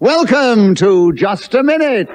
Welcome to Just a Minute.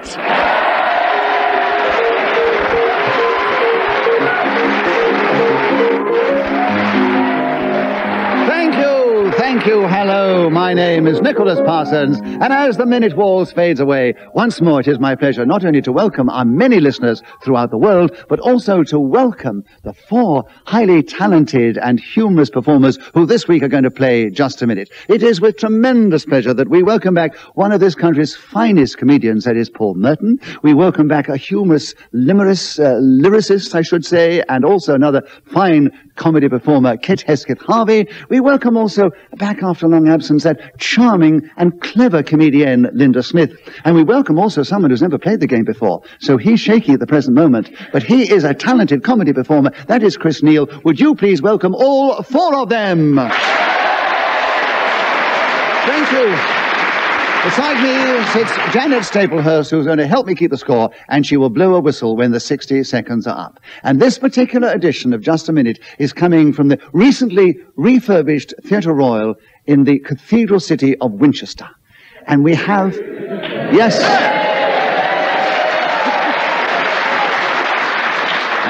Thank you, thank you, hello. My name is Nicholas Parsons, and as the minute waltz fades away, once more it is my pleasure not only to welcome our many listeners throughout the world, but also to welcome the four highly talented and humorous performers who this week are going to play Just a Minute. It is with tremendous pleasure that we welcome back one of this country's finest comedians, that is Paul Merton. We welcome back a humorous limerice, uh, lyricist, I should say, and also another fine comedy performer, Kit Hesketh Harvey. We welcome also, back after a long absence, that charming and clever comedienne, Linda Smith. And we welcome also someone who's never played the game before. So he's shaky at the present moment, but he is a talented comedy performer. That is Chris Neill. Would you please welcome all four of them? Thank you. Beside me sits Janet Staplehurst, who's going to help me keep the score, and she will blow a whistle when the 60 seconds are up. And this particular edition of Just a Minute is coming from the recently refurbished Theatre Royal in the cathedral city of Winchester. And we have, yes.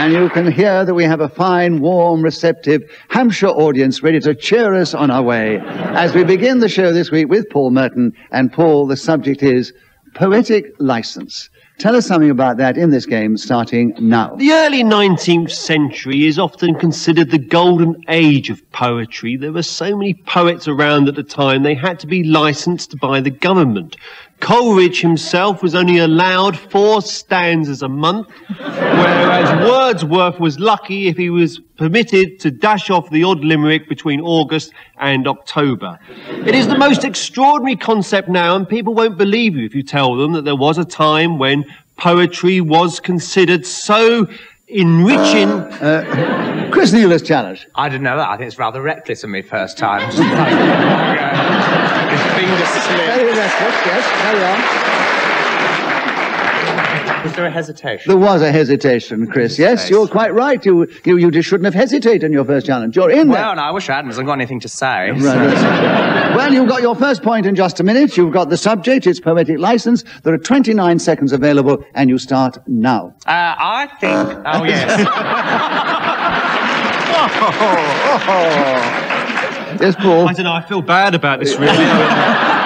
And you can hear that we have a fine, warm, receptive Hampshire audience ready to cheer us on our way as we begin the show this week with Paul Merton. And Paul, the subject is poetic license. Tell us something about that in this game starting now. The early 19th century is often considered the golden age of poetry. There were so many poets around at the time, they had to be licensed by the government. Coleridge himself was only allowed four stanzas a month, whereas Wordsworth was lucky if he was permitted to dash off the odd limerick between August and October. It is the most extraordinary concept now, and people won't believe you if you tell them that there was a time when poetry was considered so enriching. Uh, Chris Neill is challenged. I didn't know that. I think it's rather reckless of me first time. His fingers slip. Very restless, yes, carry on. Was there a hesitation? There was a hesitation, Chris. Yes, you're quite right. You, you, you just shouldn't have hesitated in your first challenge. You're in there. Well, no, I wish I hadn't, 'cause I've got anything to say. Right, yes. well, you've got your first point in just a minute. You've got the subject, it's poetic license. There are 29 seconds available, and you start now. Uh, I think. Oh, yes. Yes, Paul. I don't know, I feel bad about this really.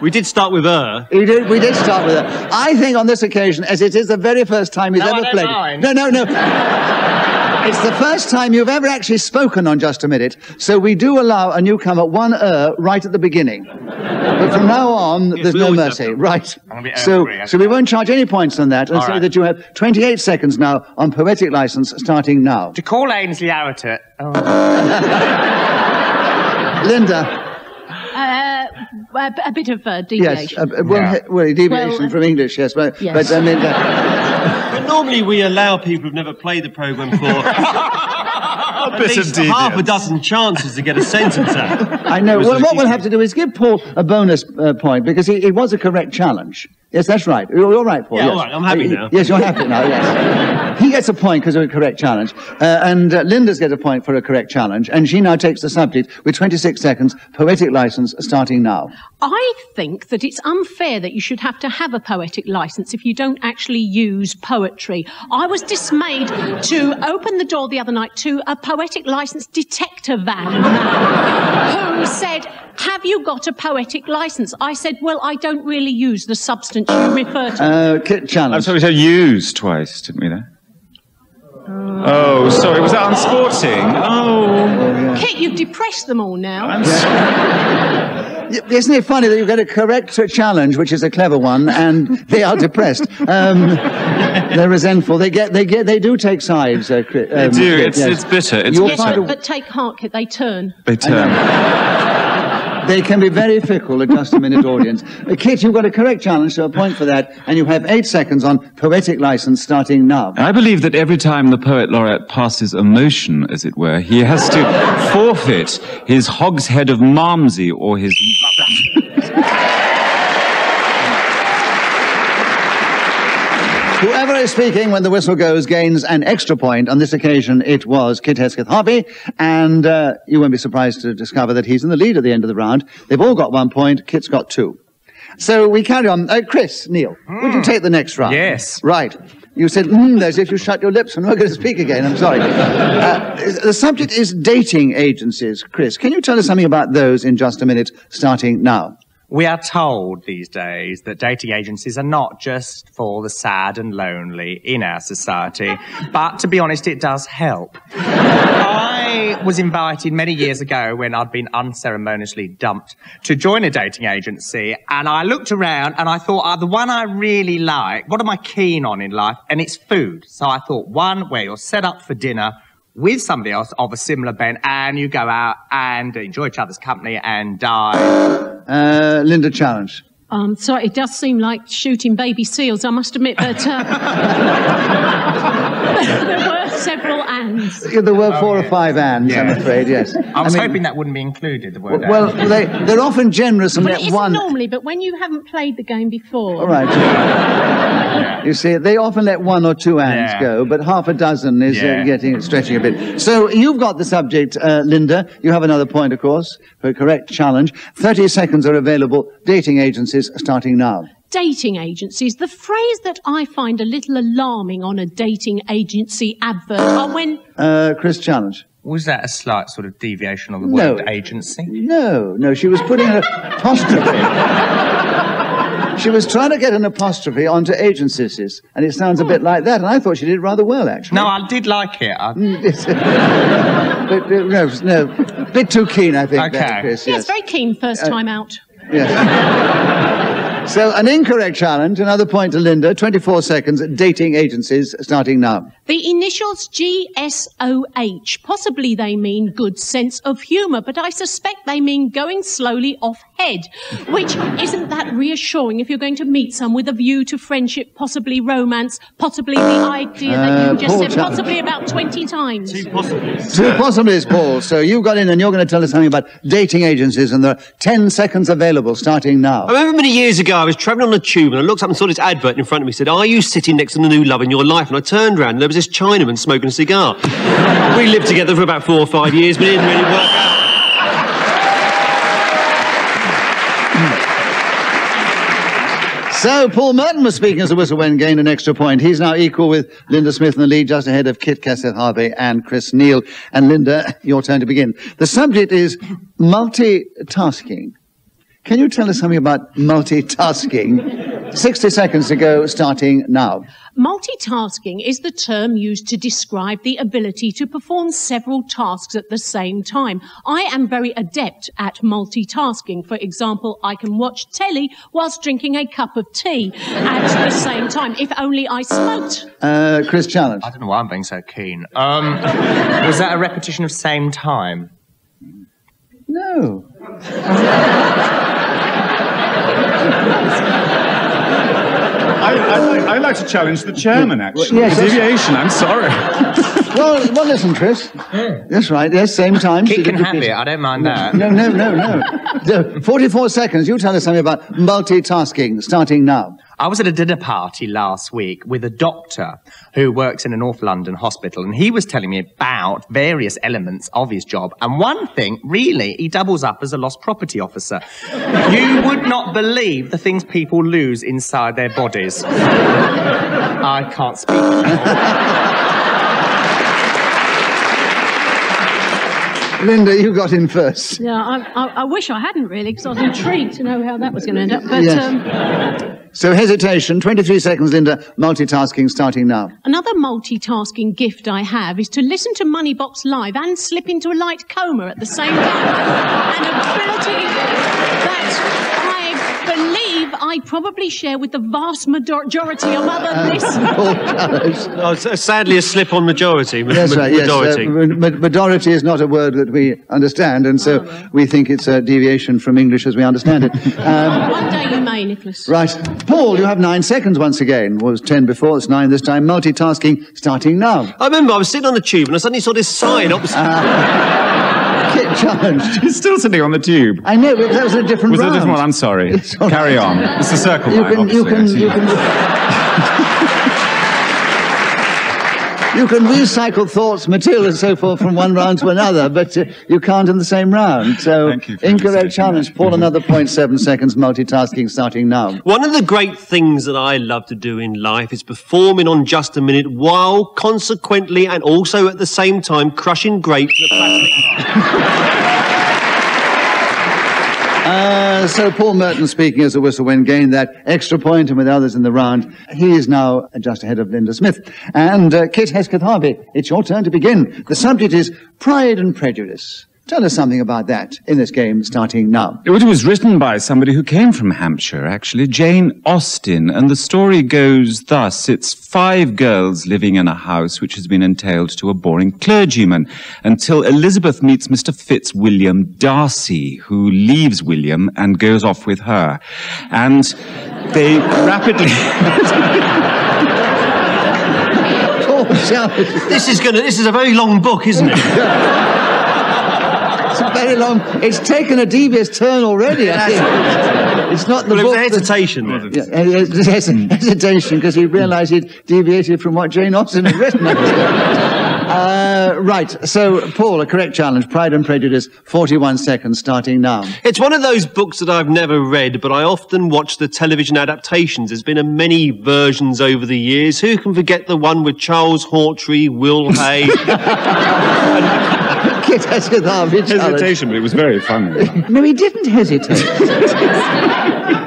we did start with her. We did, we did start with that. I think on this occasion, as it is the very first time he's No, I ever don't played. mind. No, no, no. it's the first time you've ever actually spoken on Just a Minute, so we do allow a newcomer one er right at the beginning. But from now on, there's no mercy. Right. I'm a bit So, angry, so we won't charge any points on that, and All say right. that you have 28 seconds now on poetic license starting now. to call Ainsley Arrowtett. Oh, Linda. A, a bit of uh, Yes. deviation. Uh, well, Yeah. he- well, deviation Well, uh, from English, yes. But, yes. but I mean, uh, But normally we allow people who've never played the programme before at bit of least half a dozen chances to get a sentence out. I know. Well, what we'll have to do is give Paul a bonus uh, point because he, it was a correct challenge. Yes, that's right. You're, you're right, Paul. Yeah, yes. all right, I'm happy Uh, now. Yes, you're happy now, yes. he gets a point because of a correct challenge. Uh, and uh, Linda's get a point for a correct challenge. And she now takes the subject with 26 seconds, poetic license starting now. I think that it's unfair that you should have to have a poetic license if you don't actually use poetry. I was dismayed to open the door the other night to a poetic license detector van who said, Have you got a poetic license? I said, Well, I don't really use the substance you refer to. Uh, Kit challenge. I'm sorry, we said use twice, didn't we there? Oh, sorry, was that unsporting? Oh, Kit, you've depressed them all now. I'm sorry. Isn't it funny that you get a correct uh, challenge, which is a clever one, and they are depressed? Um, they're resentful. They get, they get, they do take sides. Uh, Cri- They um, do, Kit, it's, yes. it's bitter, it's You'll yes, find bitter. a- but, but take heart, Kit, they turn. They turn. They can be very fickle, a just a minute audience. Uh, Kit, you've got a correct challenge, so a point for that, and you have eight seconds on poetic license starting now. I believe that every time the poet laureate passes a motion, as it were, he has to forfeit his hogshead of Malmsey or his. Is speaking when the whistle goes gains an extra point. On this occasion, it was Kit Hesketh Harvey, and uh, you won't be surprised to discover that he's in the lead at the end of the round. They've all got one point. Kit's got two. So we carry on. Uh, Chris, Neill, would you take the next round? Yes. Right. You said, mm, as if you shut your lips and we're going to speak again. I'm sorry. Uh, the subject is dating agencies. Chris, can you tell us something about those in just a minute, starting now? We are told these days that dating agencies are not just for the sad and lonely in our society, but to be honest, it does help. I was invited many years ago when I'd been unceremoniously dumped to join a dating agency, and I looked around and I thought, uh, the one I really like, what am I keen on in life? And it's food. So I thought, one where you're set up for dinner with somebody else of a similar bent, and you go out and enjoy each other's company and die. Uh, Linda Challenge. Um, so it does seem like shooting baby seals. I must admit that uh, there were several ands. There were four or five ands, I'm afraid, yes. I was mean, hoping that wouldn't be included, the word Well, out. they, they're often generous and But let it isn't one. normally, but when you haven't played the game before. All right. You see, they often let one or two ands Yeah. go, but half a dozen is uh, getting stretching a bit. So you've got the subject, uh, Linda. You have another point, of course, for a correct challenge. Thirty seconds are available. Dating agencies starting now. Dating agencies. The phrase that I find a little alarming on a dating agency advert are when Uh, Chris Challenge. Was that a slight sort of deviation on the No. word agency? No, no, she was putting an apostrophe. she was trying to get an apostrophe onto agencies, and it sounds a bit like that. And I thought she did rather well, actually. No, I did like it. I, Yes. but, uh, no, no, bit too keen, I think. there, Okay. Chris, yes, yes. very keen first Uh, time out. Yes. so, an incorrect challenge. Another point to Linda. 24 seconds. Dating agencies starting now. The initials GSOH. Possibly they mean good sense of humour, but I suspect they mean going slowly off head, which isn't that reassuring if you're going to meet some with a view to friendship, possibly romance, possibly the idea that Uh, you just Paul said Chapman. possibly about 20 times. Two possibilities. Two possibilities, Paul. So, you've got in and you're going to tell us something about dating agencies, and there are 10 seconds available starting now. I remember many years ago, I was travelling on a tube and I looked up and saw this advert in front of me. said, Are you sitting next to the new love in your life? And I turned around and there was this Chinaman smoking a cigar. we lived together for about four or five years, but it didn't really work out. So, Paul Merton was speaking as a whistle when gained an extra point. He's now equal with Linda Smith in the lead, just ahead of Kit Hesketh Harvey and Chris Neill. And Linda, your turn to begin. The subject is multitasking. Can you tell us something about multitasking? 60 seconds to go, starting now. Multitasking is the term used to describe the ability to perform several tasks at the same time. I am very adept at multitasking. For example, I can watch telly whilst drinking a cup of tea at the same time. If only I smoked. Uh, Chris Challenge. I don't know why I'm being so keen. Um, was that a repetition of same time? No. I, I, I'd like to challenge the chairman, actually. yes, yes. Deviation, I'm sorry. Well, well, listen, Chris. Hmm. That's right. Yes, same time. Kit So can did- have it. I don't mind that. No, no, no, no. No, 44 seconds. You tell us something about multitasking, starting now. I was at a dinner party last week with a doctor who works in a North London hospital, and he was telling me about various elements of his job. And one thing, really, he doubles up as a lost property officer. you would not believe the things people lose inside their bodies. I can't speak. Linda, you got in first. Yeah, I, I, I wish I hadn't really, because I was intrigued to know how that was going to end up. But Yes. um, So hesitation, 23 seconds, Linda. Multitasking starting now. Another multitasking gift I have is to listen to Moneybox live and slip into a light coma at the same time. An ability that I believe I probably share with the vast majority of other listeners. Oh, sadly, a slip on majority. ma- That's ma- right, yes. Uh, Majority. ma- ma- majority is not a word that we understand, and so we think it's a deviation from English as we understand it. Um, One day you may, Nicholas. right. Paul, you have nine seconds once again. it Was 10 before, it's nine this time. Multitasking starting now. I remember I was sitting on the tube and I suddenly saw this sign opposite. Kit challenged. He's still sitting on the tube. I know, but that was a different Was it a different one? I'm sorry. Carry right. on. It's a circle You line, can, you can, you can. you can recycle thoughts, material, and so forth from one round to another, but uh, you can't in the same round. So, Thank you for incorrect challenge. Paul, another point, 0.7 seconds, multitasking starting now. One of the great things that I love to do in life is performing on Just a Minute while consequently and also at the same time crushing grapes in a plastic Uh, so Paul Merton speaking as a whistle when gained that extra point and with others in the round. He is now just ahead of Linda Smith. And uh, Kit Hesketh Harvey, it's your turn to begin. The subject is Pride and Prejudice. Tell us something about that in this game starting now. It was written by somebody who came from Hampshire, actually, Jane Austen, and the story goes thus. It's five girls living in a house which has been entailed to a boring clergyman until Elizabeth meets Mr. Fitzwilliam Darcy, who leaves William and goes off with her. And they rapidly... Oh, shall we- This is gonna. This is a very long book, isn't it? It's very long. It's taken a devious turn already. I think. It's not the Well, it was book. a that- hesitation. then. Yeah, uh, hesitation because he realised he'd deviated from what Jane Austen had written. uh, right. So, Paul, a correct challenge. Pride and Prejudice. Forty-one seconds starting now. It's one of those books that I've never read, but I often watch the television adaptations. There's been a many versions over the years. Who can forget the one with Charles Hawtrey, Will Hay? Kit Hesketh Harvey challenge. but it was very funny. No, he didn't hesitate.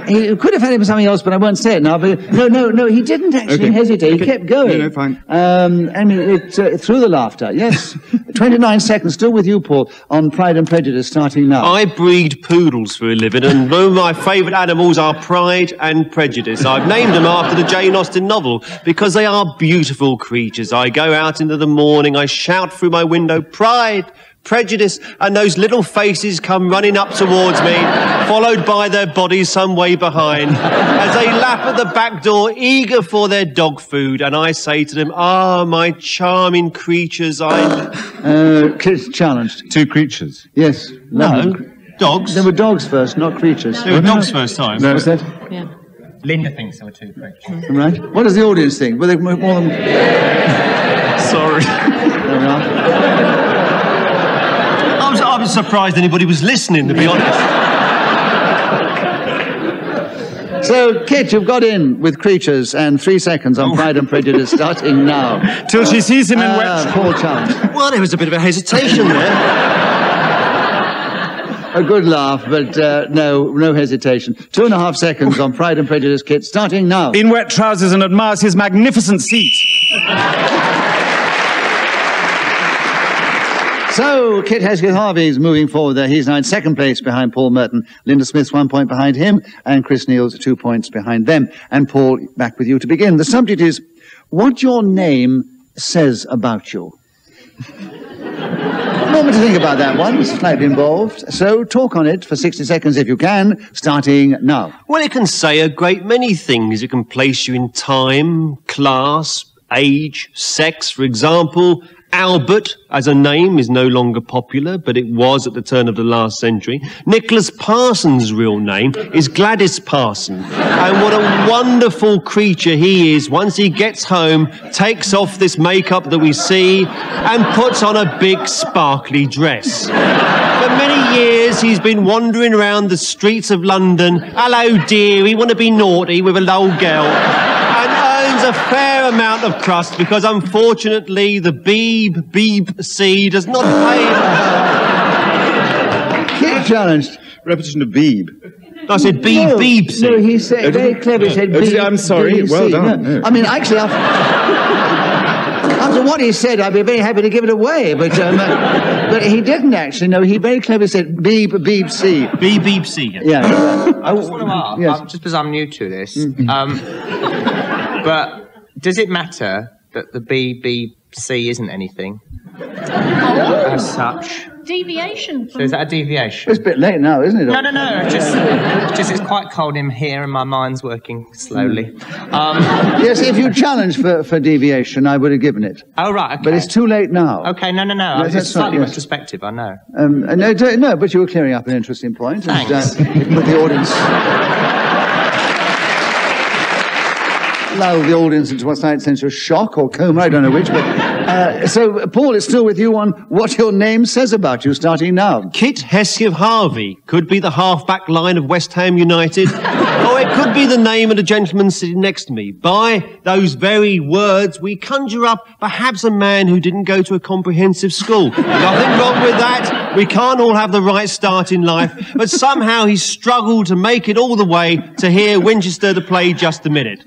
he could have had him for something else, but I won't say it now. But no, no, no, he didn't actually Okay. hesitate. He Okay. kept going. No, no, fine. Um, I mean, it, uh, through the laughter. Yes. Twenty-nine seconds. Still with you, Paul, on Pride and Prejudice, starting now. I breed poodles for a living, and one of my favourite animals are Pride and Prejudice. I've named them after the Jane Austen novel because they are beautiful creatures. I go out into the morning, I shout through my window, Pride! Prejudice, and those little faces come running up towards me, followed by their bodies some way behind, as they lap at the back door, eager for their dog food. And I say to them, Ah, my charming creatures, I. Uh, challenged. Two creatures. Yes. No, dogs. There were dogs first, not creatures. They were dogs first time. What's that? Yeah. Linda thinks there were two creatures. Right. What does the audience think? Were there more than? Sorry. There we are. I was, surprised anybody was listening, to be honest. So, Kit, you've got in with creatures and three seconds on Pride and Prejudice, starting now. Till she sees him in Uh, wet... Paul challenge. Well, there was a bit of a hesitation there. A good laugh, but uh, no, no hesitation. Two and a half seconds on Pride and Prejudice, Kit, starting now. In wet trousers and admires his magnificent seat. So, Kit Hesketh Harvey is moving forward there. He's now in second place behind Paul Merton. Linda Smith's one point behind him, and Chris Neill's two points behind them. And Paul, back with you to begin. The subject is what your name says about you. Moment to think about that one. Slightly involved. So, talk on it for 60 seconds if you can, starting now. Well, it can say a great many things. It can place you in time, class, age, sex. For example, Albert as a name is no longer popular, but it was at the turn of the last century. Nicholas Parsons' real name is Gladys Parson. And what a wonderful creature he is once he gets home, takes off this makeup that we see, and puts on a big sparkly dress. For many years, he's been wandering around the streets of London. Hello, dear, we want to be naughty with a little girl. And earns a fair amount of crust because, unfortunately, the Beeb BBC does not pay. Kit challenged. Repetition of Beeb. I said Beeb no, BBC. No, he said very clever. He said, Oh, did he? B- I'm sorry. BBC. Well done. No. No. I mean, actually, after, after what he said, I'd be very happy to give it away. But um, uh, but he didn't actually. No, he very cleverly said Beeb BBC. Beeb BBC. yeah. Yeah. I just want to ask, Yes. um, just because I'm new to this, um, but does it matter that the BBC isn't anything as such? Deviation So is that a deviation? It's a bit late now, isn't it? No, no, no. Just, just it's quite cold in here, and my mind's working slowly. Um, Yes, if you challenged for, for deviation, I would have given it. oh right, okay. But it's too late now. Okay, no, no, no. Yes, it's that's right, slightly yes. retrospective. I know. Um, uh, no, no, but you were clearing up an interesting point. And, uh, Thanks. it put the audience. Lull the audience into a slight sense of shock or coma, I don't know which, but Uh, so, Paul, it's still with you on what your name says about you, starting now. Kit of Harvey could be the half-back line of West Ham United, or it could be the name of the gentleman sitting next to me. By those very words, we conjure up perhaps a man who didn't go to a comprehensive school. Nothing wrong with that. We can't all have the right start in life, but somehow he struggled to make it all the way to hear Winchester to play just a minute.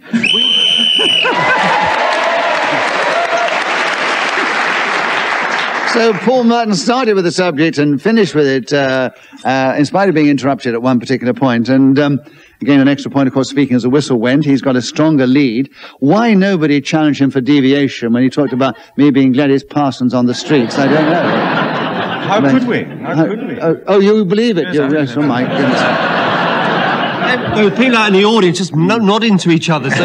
So Paul Merton started with the subject and finished with it, uh, uh, in spite of being interrupted at one particular point. And um, again, an extra point, of course, speaking as the whistle went. He's got a stronger lead. Why nobody challenged him for deviation when he talked about me being Gladys Parsons on the streets? I don't know. How could we? How could we? Oh, oh, you believe it? You- yes, oh my goodness. There were people out in the audience just nodding to each other. So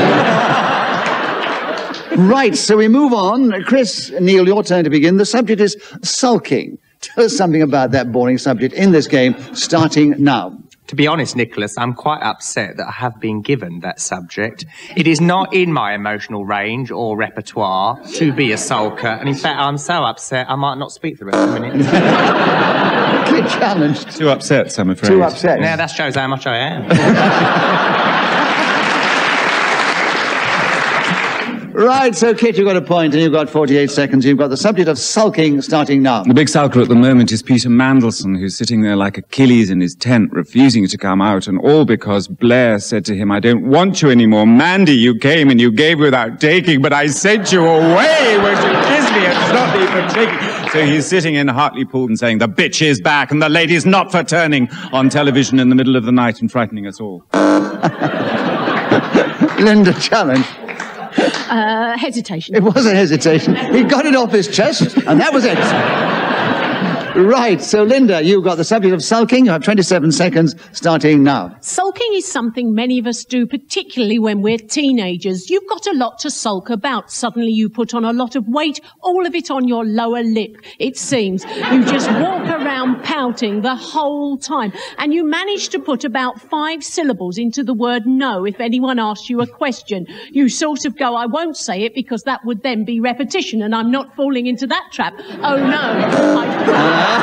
Right, so we move on. Chris, Neill, your turn to begin. The subject is sulking. Tell us something about that boring subject in this game, starting now. To be honest, Nicholas, I'm quite upset that I have been given that subject. It is not in my emotional range or repertoire to be a sulker, and in fact, I'm so upset I might not speak for the rest of the minute. Kit challenged. Too upset, I'm afraid. Too upset. now that shows how much I am. Right, so Kit, you've got a point and you've got 48 seconds. You've got the subject of sulking starting now. The big sulker at the moment is Peter Mandelson, who's sitting there like Achilles in his tent, refusing to come out, and all because Blair said to him, I don't want you anymore. Mandy, you came and you gave without taking, but I sent you away. Won't you kiss me and stop me from taking? So he's sitting in Hartlepool and saying, the bitch is back and the lady's not for turning on television in the middle of the night and frightening us all. Linda challenge. Uh, hesitation. It was a hesitation. He got it off his chest, and that was it. Right, so Linda, you've got the subject of sulking. You have 27 seconds starting now. Sulking is something many of us do, particularly when we're teenagers. You've got a lot to sulk about. Suddenly you put on a lot of weight, all of it on your lower lip, it seems. You just walk around pouting the whole time. And you manage to put about five syllables into the word no if anyone asks you a question. You sort of go, I won't say it because that would then be repetition and I'm not falling into that trap. Oh no. I-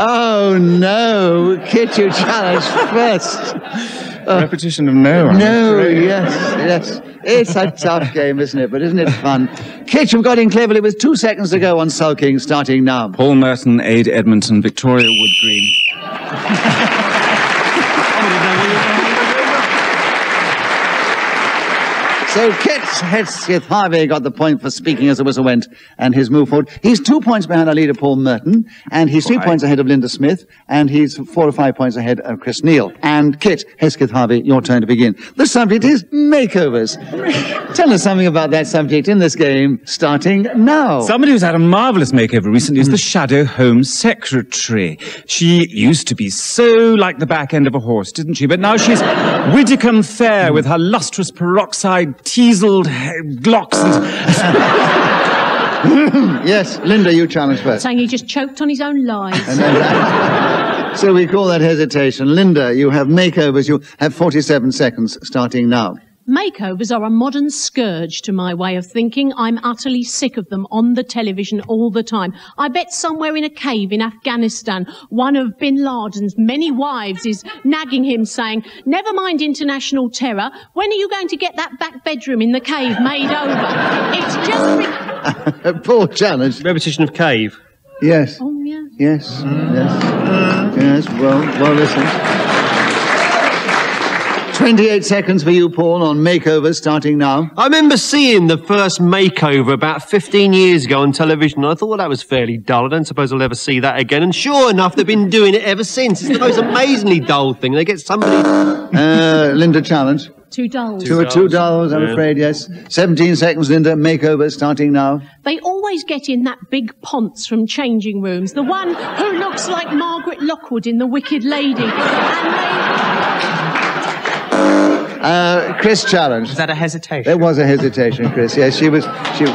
Oh no, Kit, you challenge first. Repetition of no. I'm No, afraid. yes, yes. It's a tough game, isn't it? But isn't it fun? Kit, you've got in cleverly with two seconds to go on sulking, starting now. Paul Merton, Aid Edmonton, Victoria Wood Green. So Kit Hesketh Harvey got the point for speaking as the whistle went and his move forward. He's two points behind our leader, Paul Merton, and he's three Right. points ahead of Linda Smith, and he's four or five points ahead of Chris Neill. And Kit Hesketh Harvey, your turn to begin. The subject is makeovers. Tell us something about that subject in this game, starting now. Somebody who's had a marvelous makeover recently is the Shadow Home Secretary. She used to be so like the back end of a horse, didn't she? But now she's Widdicombe fair with her lustrous peroxide teaseled he- locks and... yes, Linda, you challenge first. saying he just choked on his own lies. So we call that hesitation. Linda, you have makeovers. You have 47 seconds starting now. Makeovers are a modern scourge to my way of thinking. I'm utterly sick of them on the television all the time. I bet somewhere in a cave in Afghanistan, one of bin Laden's many wives is nagging him saying, never mind international terror. When are you going to get that back bedroom in the cave made over? It's just, re- Paul challenge. repetition of cave. Yes. oh yeah. Yes. Yes. Yes. Well, well, listen. 28 seconds for you, Paul, on makeovers starting now. I remember seeing the first makeover about 15 years ago on television. and I thought, well, that was fairly dull. I don't suppose I'll ever see that again. And sure enough, they've been doing it ever since. It's the most amazingly dull thing. They get somebody. Uh, Linda challenge. Too dull. Two, two dollars, I'm afraid, yes. 17 seconds, Linda. Makeover starting now. They always get in that big ponce from changing rooms, the one who looks like Margaret Lockwood in The Wicked Lady. And Uh, Chris challenge. Is that a hesitation? There was a hesitation, Chris. Yes, she was. She. was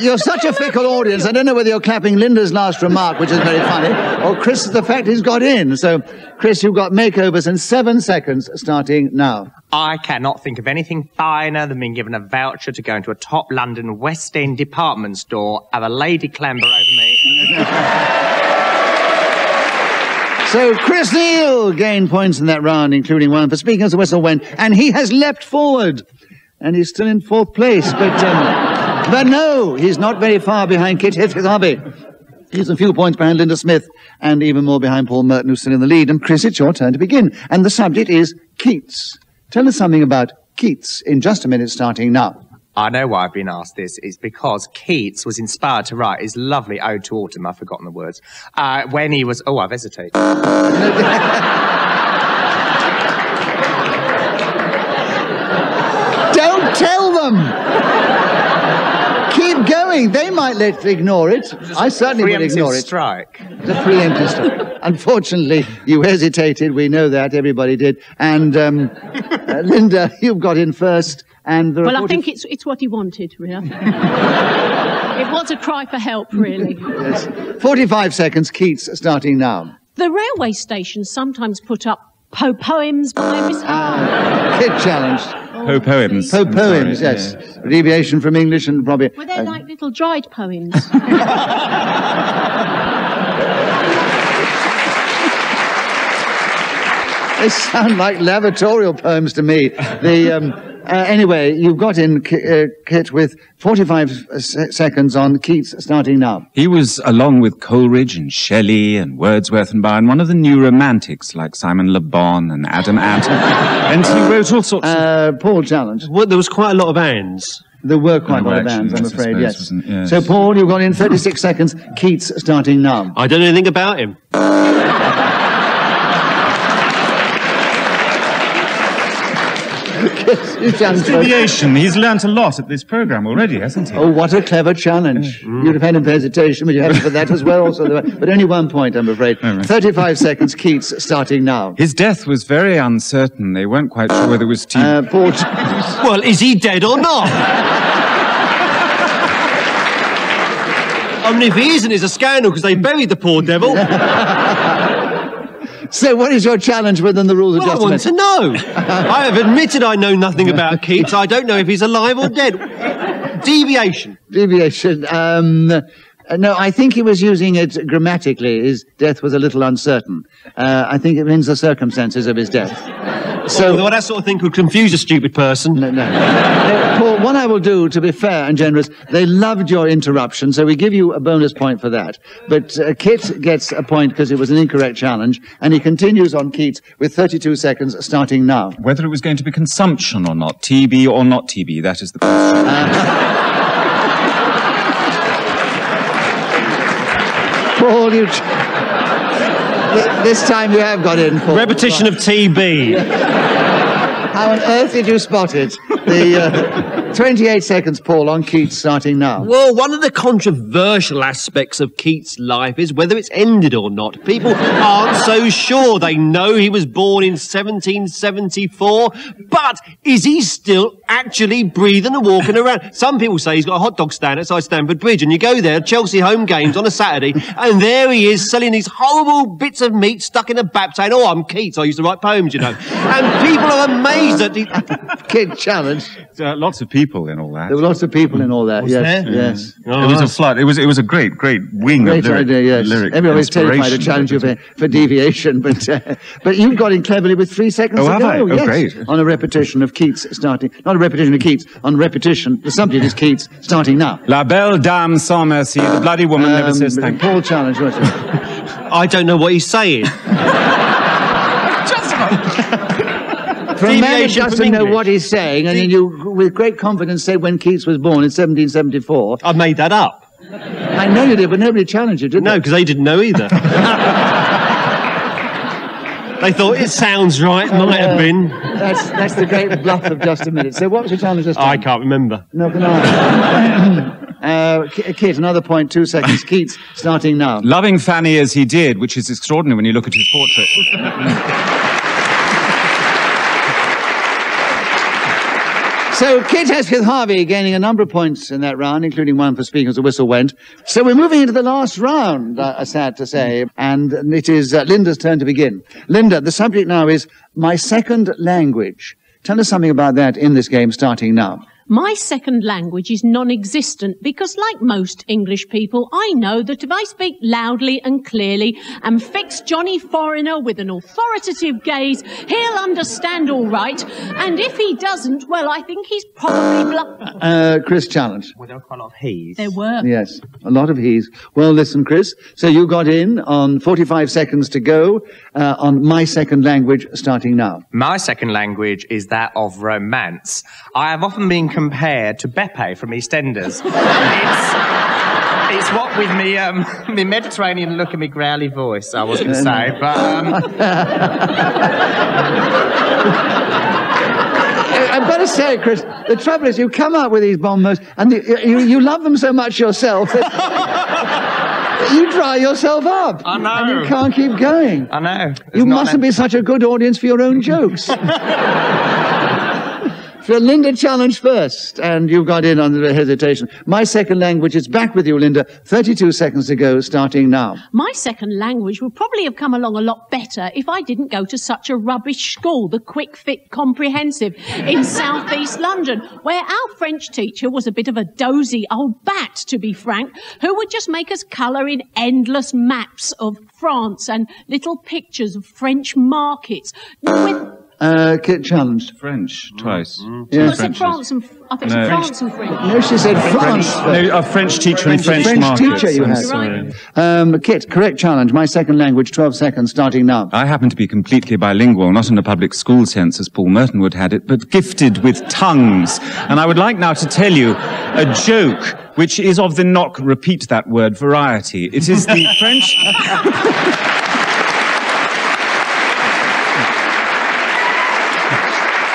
you're such a fickle audience. I don't know whether you're clapping Linda's last remark, which is very funny, or Chris, the fact he's got in. So, Chris, you've got makeovers in seven seconds starting now. I cannot think of anything finer than being given a voucher to go into a top London West End department store, have a lady clamber over me. So Chris Neill gained points in that round, including one for speaking as the whistle went, and he has leapt forward, and he's still in fourth place. But um, but no, he's not very far behind Kit Hithithabi. He's a few points behind Linda Smith, and even more behind Paul Merton, who's still in the lead. And Chris, it's your turn to begin, and the subject is Keats. Tell us something about Keats in just a minute, starting now. I know why I've been asked this. It's because Keats was inspired to write his lovely Ode to Autumn. I've forgotten the words. Uh, when he was, oh, I've hesitated. Don't tell them. Keep going. They might let ignore it. I certainly would ignore it. strike. The preemptive strike. Unfortunately, you hesitated. We know that. Everybody did. And um, uh, Linda, you've got in first. And the Well, I think it's it's what he wanted, really. it was a cry for help, really. yes. 45 seconds. Keats starting now. The railway stations sometimes put up po- poems by Miss Hart. Kit challenged. Poe poems. Po I'm sorry, poems, yes. Deviation from English and probably. Were they uh, like little dried poems? They sound like lavatorial poems to me. The, um, uh, anyway, you've got in Ki- uh, Kit with 45 se- seconds on Keats starting now. He was, along with Coleridge and Shelley and Wordsworth and Byron, one of the new romantics like Simon Le Bon and Adam Atom. and he wrote all sorts of... Uh, Paul challenged. Well, there was quite a lot of ands. There were quite a lot of were bands, I'm afraid, yes. yes. So, Paul, you've got in 36 seconds. Keats starting now. I don't know anything about him. You challenged both. He's learnt a lot at this program already, hasn't he? Oh, what a clever challenge. You'd have had him for hesitation, but you had him for that as well. Also, there were- but only one point, I'm afraid. Oh, right. 35 seconds. Keats starting now. His death was very uncertain. They weren't quite sure whether it was... T- Uh, Paul, challenged. Well, is he dead or not? I mean, if he isn't, it's a scandal because they buried the poor devil. So what is your challenge within the rules of Well, I want to know. I have admitted I know nothing about Keats. I don't know if he's alive or dead. Deviation. Deviation. Um, no, I think he was using it grammatically. His death was a little uncertain. Uh, I think it means the circumstances of his death. So well, that sort of thing could confuse a stupid person. No, no. Uh, Paul, what I will do, to be fair and generous, they loved your interruption, so we give you a bonus point for that. But uh, Kit gets a point because it was an incorrect challenge, and he continues on Keats with 32 seconds starting now. whether it was going to be consumption or not, TB or not TB, that is the question. Paul, you. This time you have got in. Repetition of TB. How on earth did you spot it? The uh, 28 seconds, Paul, on Keats starting now. Well, one of the controversial aspects of Keats' life is whether it's ended or not. People aren't so sure. They know he was born in 1774, but is he still actually breathing and walking around? Some people say he's got a hot dog stand outside Stamford Bridge, and you go there, Chelsea home games on a Saturday, and there he is selling these horrible bits of meat stuck in a saying, Oh, I'm Keats, I used to write poems, you know. And people are amazed that he, Kit challenge. Uh, lots of people in all that. There were lots of people in all that. yes, there? yes. Oh, it was a flood. It was it was a great great wing Great of lyric, idea, yes. lyric Everybody's terrified to inspiration. challenge you for, for deviation, but uh, but you've got in cleverly with three seconds Oh, to have. I? Oh, yes, great. On a repetition of Keats starting, not a repetition of Keats, on repetition. The subject is Keats starting now. La belle dame sans merci. The bloody woman never Um, says thank you. Paul challenge. I don't know what he's saying. For a man who doesn't from know what he's saying, and then you, with great confidence, say when Keats was born in 1774. I made that up. I know you did, but nobody challenged you, did No, they? because they didn't know either. they thought it sounds right, might have been. That's that's the great bluff of just a minute. So what was your challenge this I can't remember. No, can I? uh, K- Kit, another point, two seconds. Keats, starting now. Loving Fanny as he did, which is extraordinary when you look at his portrait. So Kit Hesketh Harvey gaining a number of points in that round, including one for speaking as the whistle went. So we're moving into the last round, uh, sad to say, and it is uh, Linda's turn to begin. Linda, the subject now is my second language. Tell us something about that in this game starting now. My second language is non-existent because like most English people, I know that if I speak loudly and clearly and fix Johnny Foreigner with an authoritative gaze, he'll understand all right. And if he doesn't, well, I think he's probably bluffing. Uh, Chris Challenge. Well, there were quite a lot of he's. There were. Yes, a lot of he's. Well, listen, Chris. So you got in on 45 seconds to go uh, on my second language starting now. My second language is that of romance. I have often been compared to Beppe from EastEnders. it's, it's what with me, um, me Mediterranean look and me growly voice, I was going to say, but um, I've got to say, Chris, the trouble is you come up with these bombers and the, you, you love them so much yourself that you dry yourself up. I know. And you can't keep going. I know. You mustn't be such a good audience for your own jokes. So Linda challenged first, and you got in under the hesitation. My second language is back with you, Linda. 32 seconds to go, starting now. My second language would probably have come along a lot better if I didn't go to such a rubbish school, the Quick Fit Comprehensive in South East London, where our French teacher was a bit of a dozy old bat, to be frank, who would just make us colour in endless maps of France and little pictures of French markets with Uh, Kit challenged. French, twice. Yeah. I said France and I thought No. France and French. No, she said France. No, a French teacher in French, French markets. teacher you had. sorry. Um, Kit, correct challenge. My second language, 12 seconds, starting now. I happen to be completely bilingual, not in a public school sense as Paul Merton would had it, but gifted with tongues. And I would like now to tell you a joke which is of the knock, repeat that word, variety. It is the French...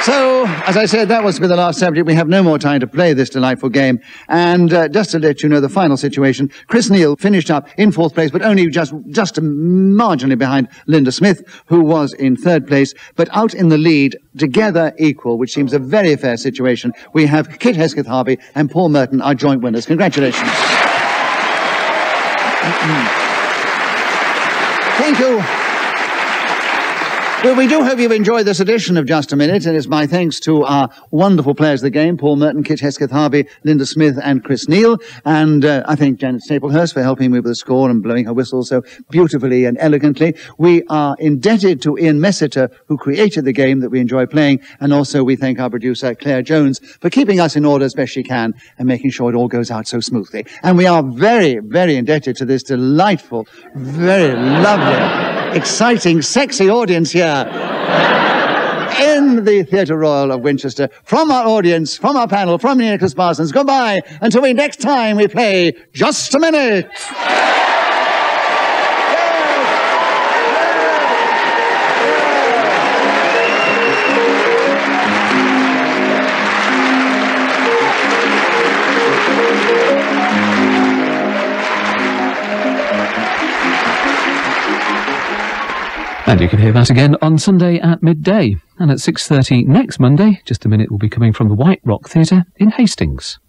So, as I said, that was to be the last subject. We have no more time to play this delightful game. And uh, just to let you know the final situation, Chris Neill finished up in fourth place, but only just, just marginally behind Linda Smith, who was in third place. But out in the lead, together equal, which seems a very fair situation, we have Kit Hesketh Harvey and Paul Merton, our joint winners. Congratulations. Thank you. Well, we do hope you've enjoyed this edition of Just a Minute, and it's my thanks to our wonderful players of the game, Paul Merton, Kit Hesketh Harvey, Linda Smith, and Chris Neill. And uh, I thank Janet Staplehurst for helping me with the score and blowing her whistle so beautifully and elegantly. We are indebted to Ian Messiter, who created the game that we enjoy playing, and also we thank our producer, Claire Jones, for keeping us in order as best she can and making sure it all goes out so smoothly. And we are very, very indebted to this delightful, very lovely, exciting, sexy audience here in the Theatre Royal of Winchester. From our audience, from our panel, from Nicholas Parsons, goodbye until we next time we play Just a Minute. And you can hear that again on Sunday at midday. And at 6.30 next Monday, just a minute, will be coming from the White Rock Theatre in Hastings.